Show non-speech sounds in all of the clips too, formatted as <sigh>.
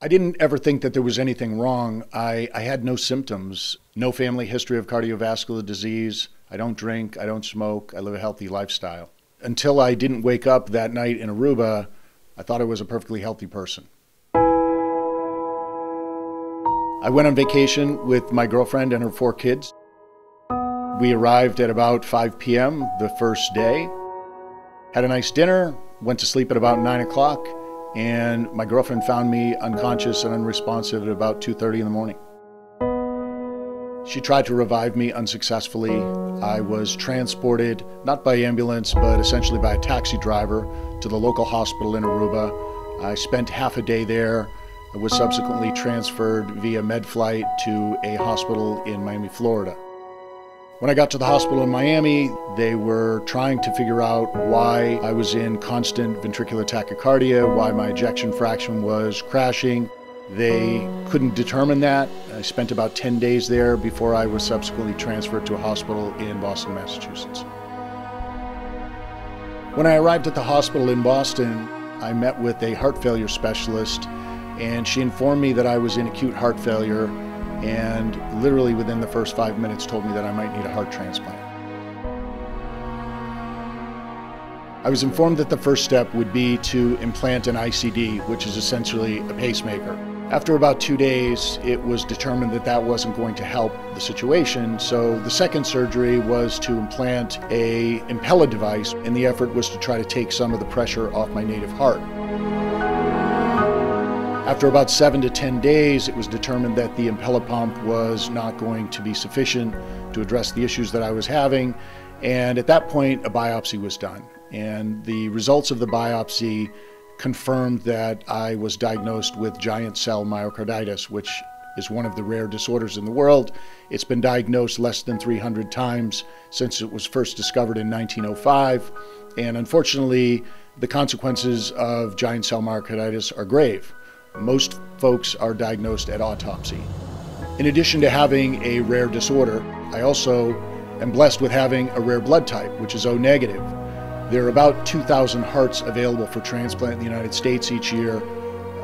I didn't ever think that there was anything wrong. I, I had no symptoms, no family history of cardiovascular disease. I don't drink, I don't smoke, I live a healthy lifestyle. Until I didn't wake up that night in Aruba, I thought I was a perfectly healthy person. I went on vacation with my girlfriend and her four kids. We arrived at about 5 p.m. the first day, had a nice dinner, went to sleep at about 9 o'clock, and my girlfriend found me unconscious and unresponsive at about 2:30 in the morning. She tried to revive me unsuccessfully. I was transported not by ambulance but essentially by a taxi driver to the local hospital in Aruba. I spent half a day there. I was subsequently transferred via med flight to a hospital in Miami, Florida. When I got to the hospital in Miami, they were trying to figure out why I was in constant ventricular tachycardia, why my ejection fraction was crashing. They couldn't determine that. I spent about 10 days there before I was subsequently transferred to a hospital in Boston, Massachusetts. When I arrived at the hospital in Boston, I met with a heart failure specialist, and she informed me that I was in acute heart failure and literally within the first five minutes told me that I might need a heart transplant. I was informed that the first step would be to implant an ICD, which is essentially a pacemaker. After about two days, it was determined that that wasn't going to help the situation, so the second surgery was to implant a Impella device, and the effort was to try to take some of the pressure off my native heart. After about seven to 10 days, it was determined that the Impella pump was not going to be sufficient to address the issues that I was having. And at that point, a biopsy was done. And the results of the biopsy confirmed that I was diagnosed with giant cell myocarditis, which is one of the rare disorders in the world. It's been diagnosed less than 300 times since it was first discovered in 1905. And unfortunately, the consequences of giant cell myocarditis are grave. Most folks are diagnosed at autopsy. In addition to having a rare disorder, I also am blessed with having a rare blood type, which is O negative. There are about 2,000 hearts available for transplant in the United States each year.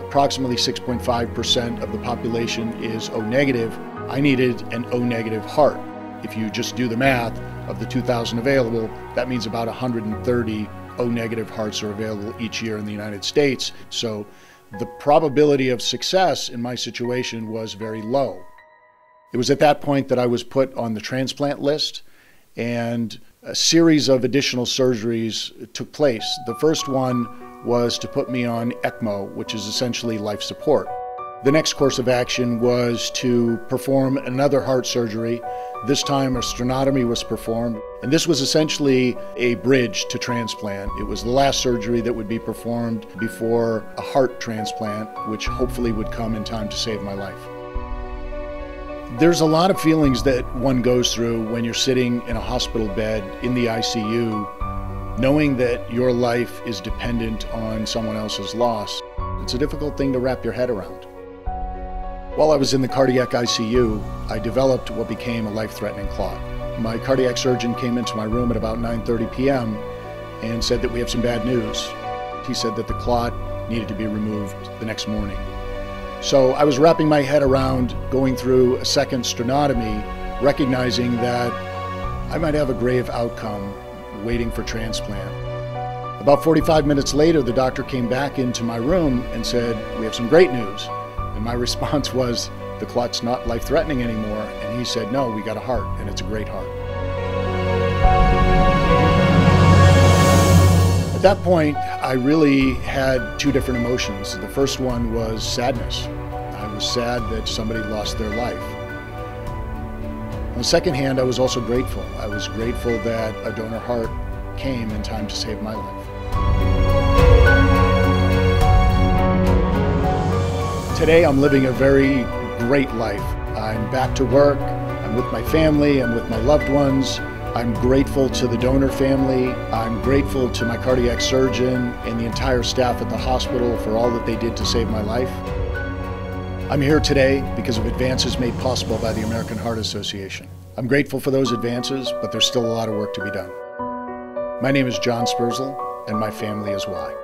Approximately 6.5% of the population is O negative. I needed an O negative heart. If you just do the math of the 2,000 available, that means about 130 O negative hearts are available each year in the United States. So the probability of success in my situation was very low. It was at that point that I was put on the transplant list, and a series of additional surgeries took place. The first one was to put me on ECMO, which is essentially life support. The next course of action was to perform another heart surgery. This time, a sternotomy was performed, and this was essentially a bridge to transplant. It was the last surgery that would be performed before a heart transplant, which hopefully would come in time to save my life. There's a lot of feelings that one goes through when you're sitting in a hospital bed in the ICU, knowing that your life is dependent on someone else's loss. It's a difficult thing to wrap your head around. While I was in the cardiac ICU, I developed what became a life-threatening clot. My cardiac surgeon came into my room at about 9.30 p.m. and said that we have some bad news. He said that the clot needed to be removed the next morning. So I was wrapping my head around going through a second sternotomy, recognizing that I might have a grave outcome waiting for transplant. About 45 minutes later, the doctor came back into my room and said, we have some great news. And my <laughs> response was, the clot's not life threatening anymore. And he said, no, we got a heart, and it's a great heart. At that point, I really had two different emotions. The first one was sadness. I was sad that somebody lost their life. On the second hand, I was also grateful. I was grateful that a donor heart came in time to save my life. Today I'm living a very great life. I'm back to work, I'm with my family, I'm with my loved ones. I'm grateful to the donor family. I'm grateful to my cardiac surgeon and the entire staff at the hospital for all that they did to save my life. I'm here today because of advances made possible by the American Heart Association. I'm grateful for those advances, but there's still a lot of work to be done. My name is John Sperzel, and my family is why.